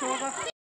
说吧。